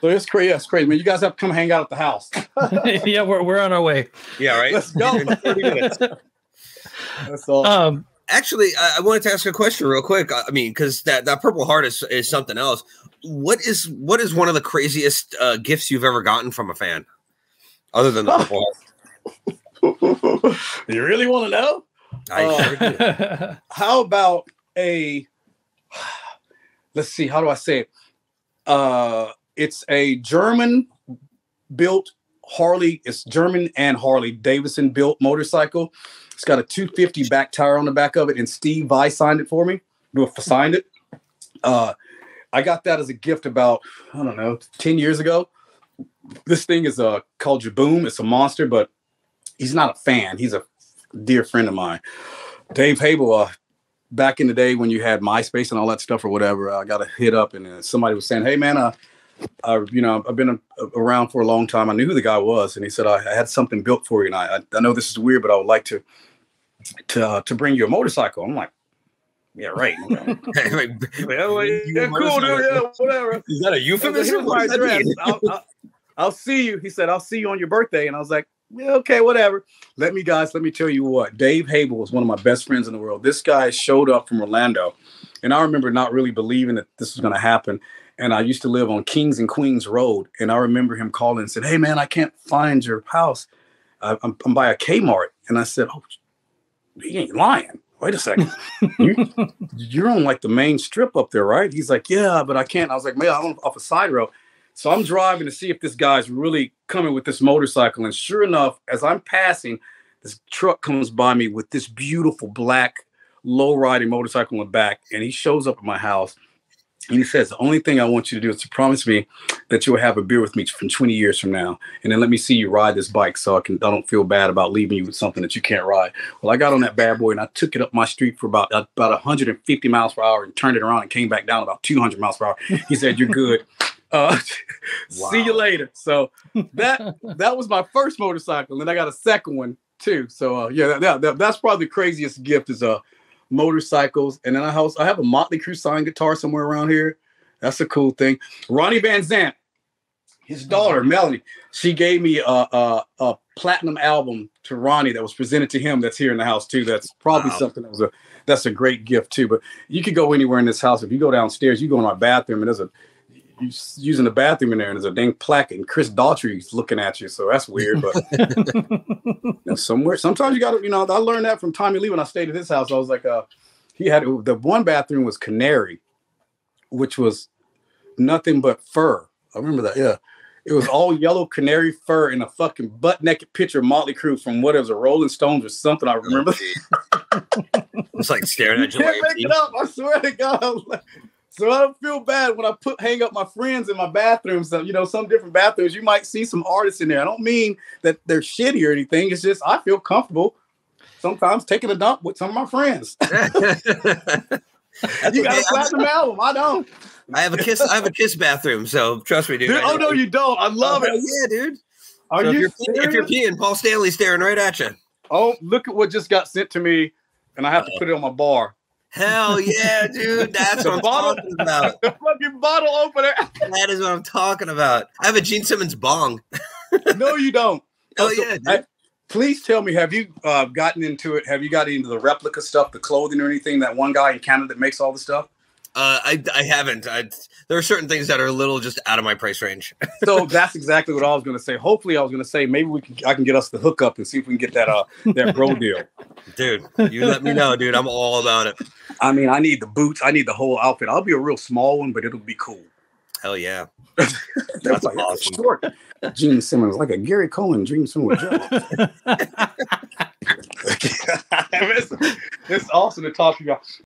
So it's crazy. It's crazy. Man, you guys have to come hang out at the house. yeah, we're we're on our way. Yeah, right. Let's go. 30 minutes. That's all. Um, Actually, I, I wanted to ask a question real quick. I I mean, because that, that Purple Heart is, is something else. What is what is one of the craziest uh, gifts you've ever gotten from a fan, other than the Purple Heart? you really want to know? I Uh, sure do. How about a? Let's see. How do I say it? Uh, it's a German built Harley. It's German and Harley Davidson built motorcycle. It's got a 250 back tire on the back of it, and Steve Vai signed it for me. Signed it. Uh, I got that as a gift about I don't know 10 years ago. This thing is uh, called Jaboom. It's a monster, but he's not a fan. He's a dear friend of mine. Dave Hable, uh, back in the day when you had MySpace and all that stuff or whatever, I got a hit up and uh, somebody was saying, "Hey man, uh, uh, you know, I've been uh, around for a long time. I knew who the guy was, and he said I, I had something built for you, and I, I know this is weird, but I would like to to uh, to bring you a motorcycle." I'm like, "Yeah, right." Like, well, yeah, cool, dude. Yeah, whatever. Is that a euphemism? Here's What my does that address. I'll, I'll, I'll see you. He said, I'll see you on your birthday. And I was like, yeah, okay, whatever. Let me, guys, let me tell you what. Dave Hable was one of my best friends in the world. This guy showed up from Orlando. And I remember not really believing that this was going to happen. And I used to live on Kings and Queens Road. And I remember him calling and said, Hey, man, I can't find your house. I'm, I'm by a Kmart. And I said, Oh, he ain't lying. Wait a second. you, you're on like the main strip up there, right? He's like, yeah, but I can't. I was like, man, I'm off a side road. So I'm driving to see if this guy's really coming with this motorcycle. And sure enough, as I'm passing, this truck comes by me with this beautiful black low riding motorcycle in the back. And he shows up at my house and he says, The only thing I want you to do is to promise me that you'll have a beer with me from 20 years from now. And then let me see you ride this bike so I can I don't feel bad about leaving you with something that you can't ride. Well, I got on that bad boy and I took it up my street for about about 150 miles per hour and turned it around and came back down about 200 miles per hour. He said, You're good. Uh, see you later. So that that was my first motorcycle, and I got a second one too. So uh, yeah, that, that, that- that's probably the craziest gift is uh motorcycles. And then I house I have a Motley Crue signed guitar somewhere around here. That's a cool thing. Ronnie Van Zant, his mm-hmm. daughter Melanie, she gave me a, a, a platinum album to Ronnie that was presented to him. That's here in the house too. That's probably Wow. something that was a that's a great gift too. But you could go anywhere in this house. If you go downstairs, you go in my bathroom, and there's a you s- using the bathroom in there, and there's a dang plaque, and Chris Daughtry's looking at you. So that's weird. But you know, somewhere, sometimes you got to, you know, I learned that from Tommy Lee when I stayed at his house. I was like, uh, he had the one bathroom was canary, which was nothing but fur. I remember that. Yeah. It was all yellow canary fur in a fucking butt naked picture of Motley Crue from what it was a Rolling Stones or something. I remember. It's like staring at You you. can't make it up. I swear to God. So I don't feel bad when I put hang up my friends in my bathrooms. You know, some different bathrooms, you might see some artists in there. I don't mean that they're shitty or anything. It's just I feel comfortable sometimes taking a dump with some of my friends. you got a platinum album. I don't. I have a kiss. I have a kiss bathroom, so trust me, dude. Dude, oh no, you don't. I love Oh, it. Yeah, dude. Are So if you you're, peeing- if you're peeing, Paul Stanley's staring right at you. Oh, look at what just got sent to me, and I have to put it on my bar. Hell yeah, dude. That's what I'm Bottle- talking about. The fucking bottle opener. That is what I'm talking about. I have a Gene Simmons bong. no, you don't. Oh, so- yeah. I- please tell me, have you uh, gotten into it? Have you gotten into the replica stuff, the clothing or anything? That one guy in Canada that makes all the stuff. Uh, I I haven't. I, there are certain things that are a little just out of my price range. So that's exactly what I was going to say. Hopefully, I was going to say maybe we can. I can get us the hookup and see if we can get that uh that bro deal. Dude, you let me know, dude. I'm all about it. I mean, I need the boots. I need the whole outfit. I'll be a real small one, but it'll be cool. Hell yeah. That's, That's like awesome. Short. Gene Simmons, like a Gary Coleman Gene Simmons. Joe. it's, it's awesome to talk to you guys.